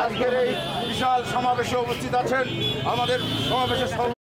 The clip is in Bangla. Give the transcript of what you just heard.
আজকের এই বিশাল সমাবেশে উপস্থিত আছেন আমাদের সমাবেশের